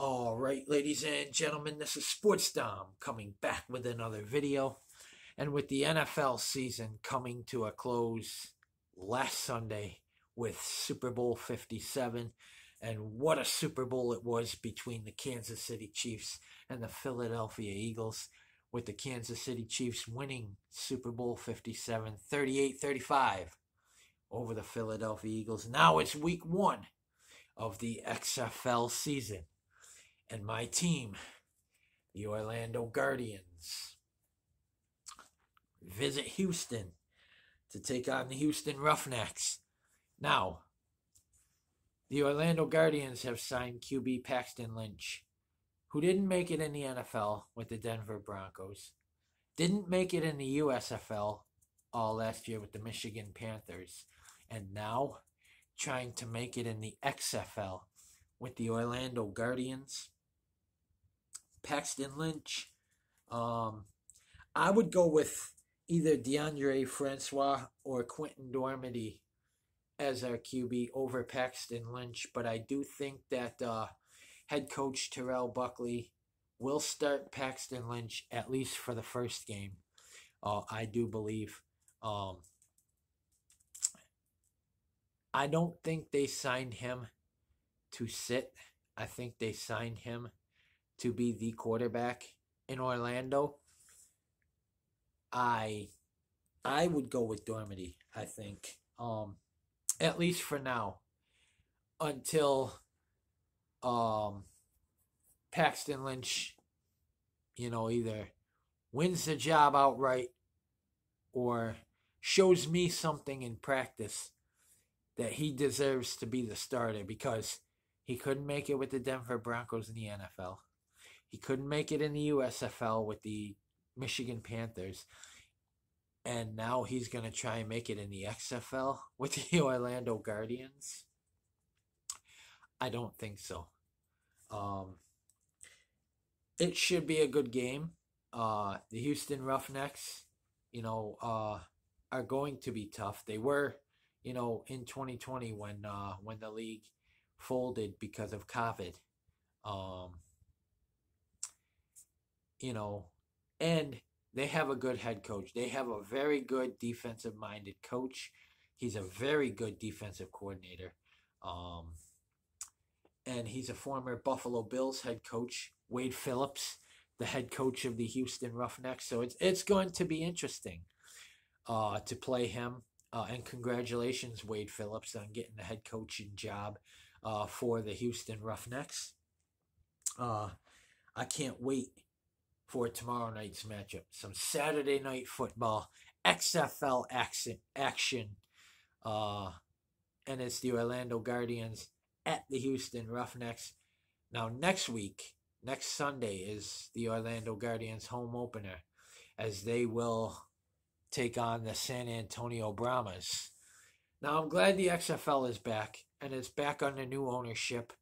All right, ladies and gentlemen, this is Sportsdom coming back with another video. And with the NFL season coming to a close last Sunday with Super Bowl 57, and what a Super Bowl it was between the Kansas City Chiefs and the Philadelphia Eagles, with the Kansas City Chiefs winning Super Bowl 57 38 35 over the Philadelphia Eagles. Now it's week one of the XFL season. And my team, the Orlando Guardians, visit Houston to take on the Houston Roughnecks. Now, the Orlando Guardians have signed QB Paxton Lynch, who didn't make it in the NFL with the Denver Broncos, didn't make it in the USFL all last year with the Michigan Panthers, and now trying to make it in the XFL with the Orlando Guardians. Paxton Lynch. Um, I would go with either Deondre Francois or Quinten Dormady as our QB over Paxton Lynch, but I do think that uh, head coach Terrell Buckley will start Paxton Lynch at least for the first game. Uh, I do believe. Um, I don't think they signed him to sit. I think they signed him to be the quarterback in Orlando. I I would go with Dormady, I think. Um at least for now. Until um Paxton Lynch, you know, either wins the job outright or shows me something in practice that he deserves to be the starter because he couldn't make it with the Denver Broncos in the NFL. He couldn't make it in the USFL with the Michigan Panthers. And now he's going to try and make it in the XFL with the Orlando Guardians. I don't think so. Um, it should be a good game. Uh, the Houston Roughnecks, you know, uh, are going to be tough. They were you know, in 2020 when uh, when the league folded because of COVID. Um, you know, and they have a good head coach. They have a very good defensive minded coach. He's a very good defensive coordinator. Um, and he's a former Buffalo Bills head coach, Wade Phillips, the head coach of the Houston Roughnecks. So it's it's going to be interesting uh, to play him. Uh, and congratulations, Wade Phillips, on getting the head coaching job uh, for the Houston Roughnecks. Uh, I can't wait for tomorrow night's matchup. Some Saturday night football, XFL action. Uh, and it's the Orlando Guardians at the Houston Roughnecks. Now, next week, next Sunday, is the Orlando Guardians home opener as they will take on the San Antonio Brahmas. Now, I'm glad the XFL is back, and it's back under new ownership.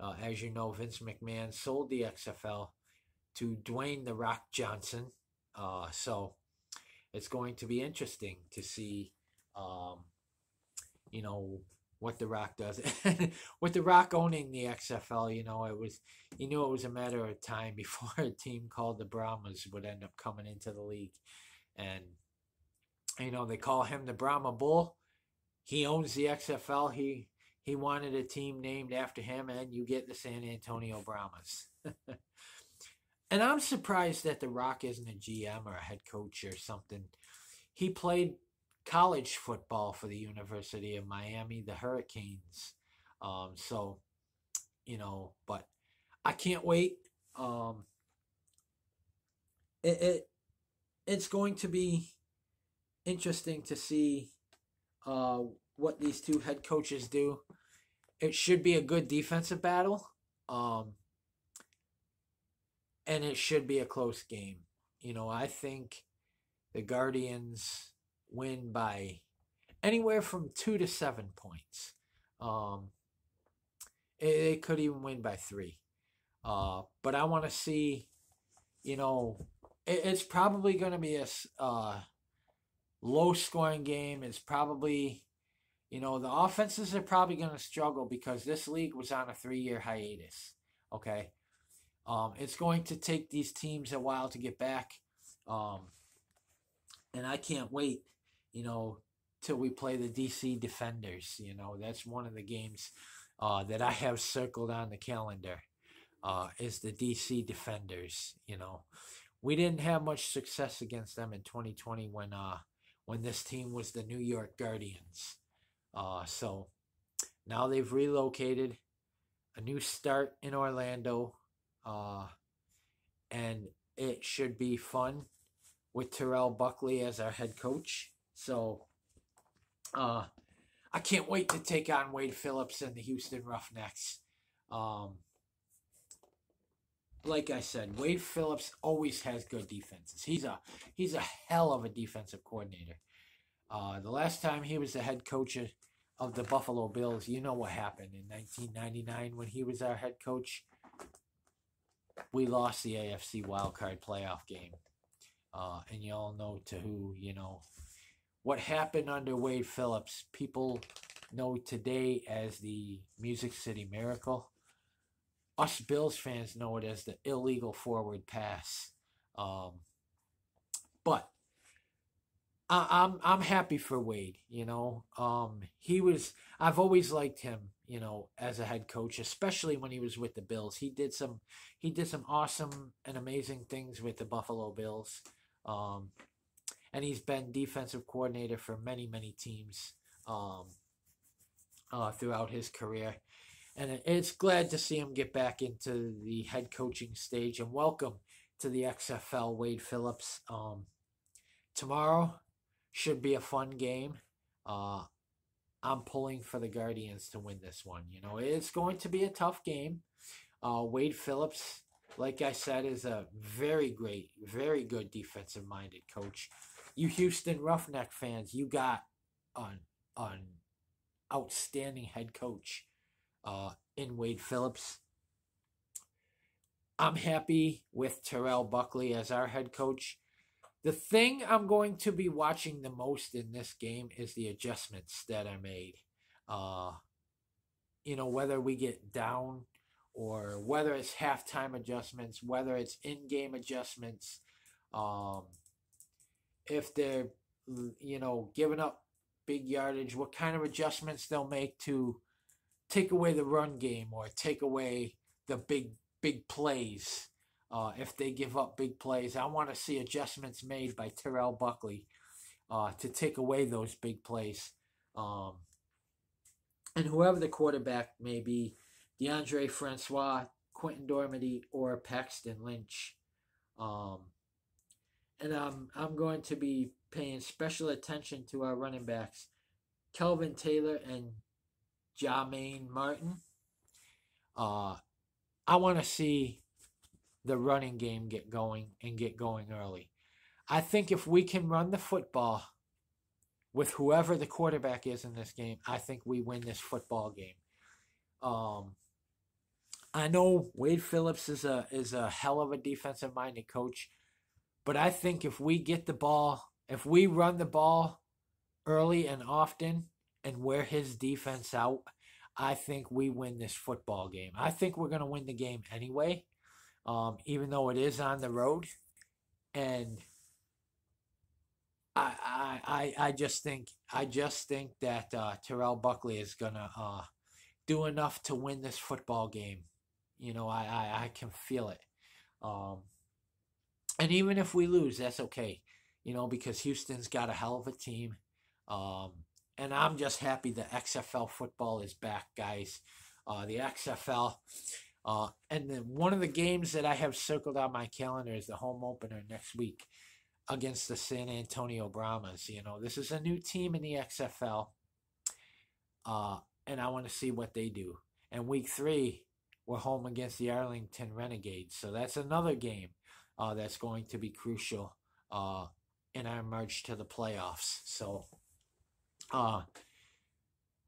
Uh, as you know, Vince McMahon sold the XFL to Dwayne The Rock Johnson. Uh, so it's going to be interesting to see, um, you know, what The Rock does. With The Rock owning the XFL, you know, it was, you knew it was a matter of time before a team called the Brahmas would end up coming into the league. And you know, they call him the Brahma Bull. He owns the XFL. He he wanted a team named after him, and you get the San Antonio Brahmas. and I'm surprised that The Rock isn't a GM or a head coach or something. He played college football for the University of Miami, the Hurricanes. Um, so, you know, but I can't wait. Um, it, it it's going to be interesting to see uh, what these two head coaches do. It should be a good defensive battle. Um, and it should be a close game. You know, I think the Guardians win by anywhere from two to seven points. Um, it could even win by three. Uh, but I want to see, you know, it, it's probably going to be a uh, low scoring game It's probably, you know, the offenses are probably going to struggle because this league was on a three year hiatus. Okay. Um, it's going to take these teams a while to get back. Um, and I can't wait, you know, till we play the DC Defenders. You know, that's one of the games uh, that I have circled on the calendar. Uh, is the DC Defenders. You know, we didn't have much success against them in 2020 when uh, when this team was the New York Guardians. Uh, so now they've relocated, a new start in Orlando, uh, and it should be fun with Terrell Buckley as our head coach. So uh, I can't wait to take on Wade Phillips and the Houston Roughnecks. Um, like I said, Wade Phillips always has good defenses. He's a he's a hell of a defensive coordinator. Uh, the last time he was the head coach of the Buffalo Bills, you know what happened in 1999 when he was our head coach. We lost the AFC wildcard playoff game, uh, and you all know to who. You know what happened under Wade Phillips. People know today as the Music City Miracle us Bills fans know it as the illegal forward pass. Um, but I, I'm I'm happy for Wade. You know, um, he was. I've always liked him. You know, as a head coach, especially when he was with the Bills. He did some he did some awesome and amazing things with the Buffalo Bills. Um, and he's been defensive coordinator for many many teams um, uh, throughout his career and it's glad to see him get back into the head coaching stage. And welcome to the XFL, Wade Phillips. Um, tomorrow should be a fun game. Uh, I'm pulling for the Guardians to win this one. You know, it's going to be a tough game. Uh, Wade Phillips, like I said, is a very great, very good defensive minded coach. You Houston Roughneck fans, you got an, an outstanding head coach uh, in Wade Phillips. I'm happy with Terrell Buckley as our head coach. The thing I'm going to be watching the most in this game is the adjustments that are made. Uh, you know, whether we get down or whether it's halftime adjustments, whether it's in game adjustments, um, if they're, you know, giving up big yardage, what kind of adjustments they'll make to take away the run game or take away the big big plays. Uh, if they give up big plays, I want to see adjustments made by Terrell Buckley uh, to take away those big plays. Um, and whoever the quarterback may be, Deondre Francois, Quinten Dormady, or Paxton Lynch. Um, and I'm I'm going to be paying special attention to our running backs, Kelvin Taylor and Jah-Maine Martin. Uh, I want to see the running game get going and get going early. I think if we can run the football with whoever the quarterback is in this game, I think we win this football game. Um, I know Wade Phillips is a is a hell of a defensive minded coach, but I think if we get the ball, if we run the ball early and often, and wear his defense out, I think we win this football game. I think we're going to win the game anyway, um, even though it is on the road. And I, I, I, just think I just think that uh, Terrell Buckley is going to uh, do enough to win this football game. You know, I, I, I can feel it. Um, and even if we lose, that's okay. You know, because Houston's got a hell of a team. Um, and I'm just happy that XFL football is back, guys. Uh, the XFL. Uh, and then one of the games that I have circled on my calendar is the home opener next week against the San Antonio Brahmas. You know, this is a new team in the XFL, uh, and I want to see what they do. And week three, we're home against the Arlington Renegades, so that's another game uh, that's going to be crucial uh, in our march to the playoffs. So uh,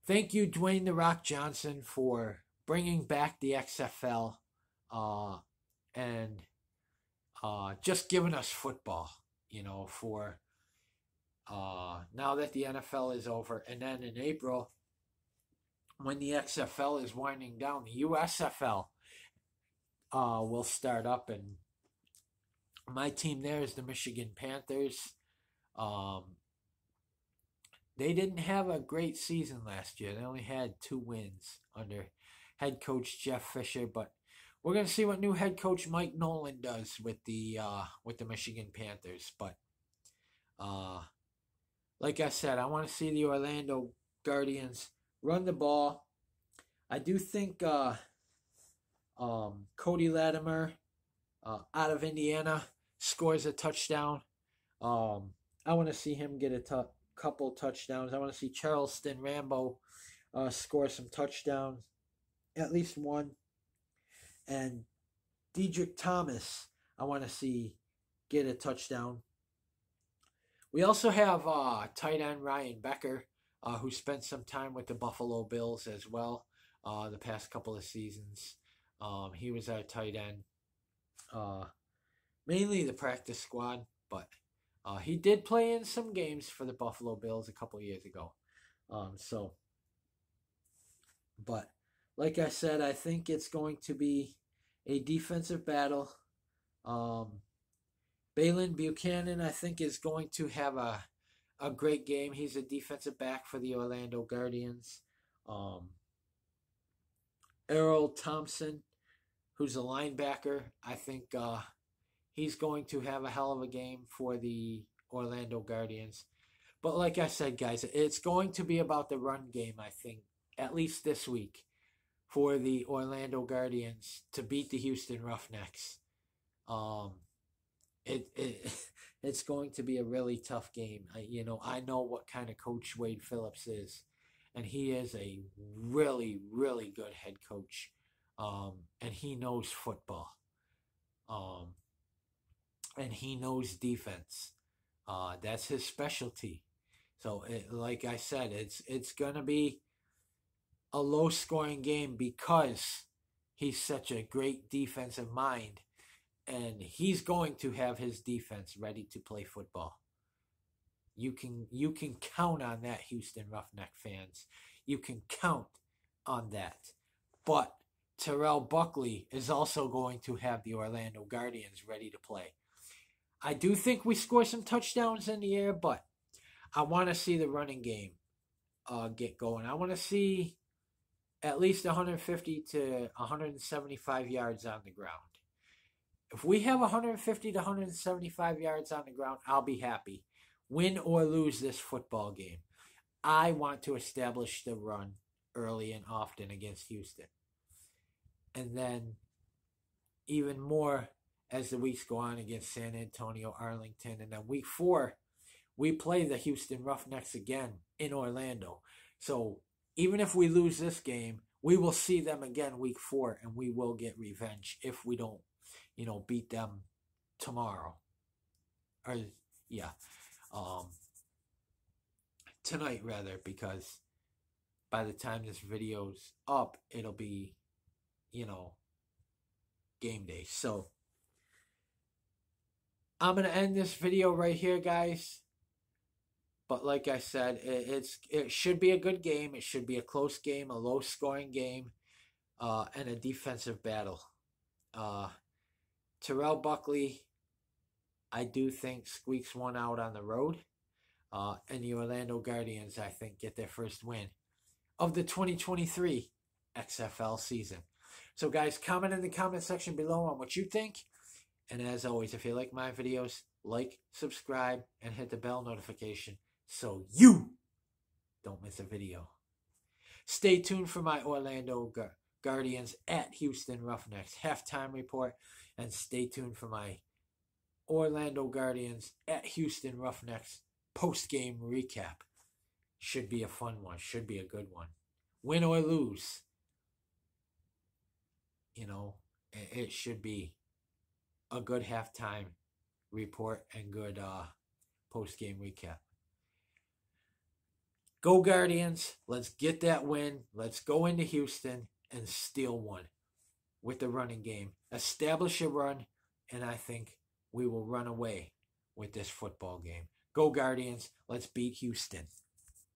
thank you, Dwayne The Rock Johnson, for bringing back the XFL uh, and uh, just giving us football, you know, for uh, now that the NFL is over. And then in April, when the XFL is winding down, the USFL uh, will start up, and my team there is the Michigan Panthers. Um, they didn't have a great season last year. They only had two wins under head coach Jeff Fisher, but we're gonna see what new head coach Mike Nolan does with the uh, with the Michigan Panthers. But uh, like I said, I want to see the Orlando Guardians run the ball. I do think uh, um, Cody Latimer uh, out of Indiana scores a touchdown. Um, I want to see him get a t- couple touchdowns. I want to see Charleston Rambo uh, score some touchdowns, at least one. And Diedrich Thomas, I want to see get a touchdown. We also have uh, tight end Ryan Becker, uh, who spent some time with the Buffalo Bills as well uh, the past couple of seasons. Um, he was our tight end, uh, mainly the practice squad, but uh, he did play in some games for the Buffalo Bills a couple years ago. Um, so, but like I said, I think it's going to be a defensive battle. Um, Balin Buchanan, I think, is going to have a a great game. He's a defensive back for the Orlando Guardians. Um, Errol Thompson, who's a linebacker, I think uh, he's going to have a hell of a game for the Orlando Guardians. But like I said, guys, it's going to be about the run game, I think, at least this week, for the Orlando Guardians to beat the Houston Roughnecks. Um, it, it it's going to be a really tough game. I, you know, I know what kind of coach Wade Phillips is, and he is a really, really good head coach, um, and he knows football, um, and he knows defense. Uh, that's his specialty. So, it, like I said, it's it's gonna be a low scoring game because he's such a great defensive mind and he's going to have his defense ready to play football. You can you can count on that, Houston Roughneck fans. You can count on that. But Terrell Buckley is also going to have the Orlando Guardians ready to play. I do think we score some touchdowns in the air, but I want to see the running game uh, get going. I want to see at least 150 to 175 yards on the ground. If we have 150 to 175 yards on the ground, I'll be happy. Win or lose this football game. I want to establish the run early and often against Houston. And then even more as the weeks go on against San Antonio, Arlington, and then week four, we play the Houston Roughnecks again in Orlando. So even if we lose this game, we will see them again week four and we will get revenge if we don't you know, beat them tomorrow. Or yeah. Um tonight rather because by the time this video's up, it'll be, you know, game day. So I'm gonna end this video right here, guys. But like I said, it, it's it should be a good game. It should be a close game, a low scoring game, uh, and a defensive battle. Uh, Terrell Buckley, I do think squeaks one out on the road. Uh, and the Orlando Guardians, I think, get their first win of the 2023 XFL season. So, guys, comment in the comment section below on what you think. And as always, if you like my videos, like, subscribe, and hit the bell notification so you don't miss a video. Stay tuned for my Orlando Guardians at Houston Roughnecks halftime report and stay tuned for my Orlando Guardians at Houston Roughnecks post game recap. Should be a fun one, should be a good one. Win or lose, you know, it should be a good halftime report and good uh, post game recap. Go Guardians. Let's get that win. Let's go into Houston and steal one with the running game, establish a run, and I think we will run away with this football game. Go Guardians. Let's beat Houston.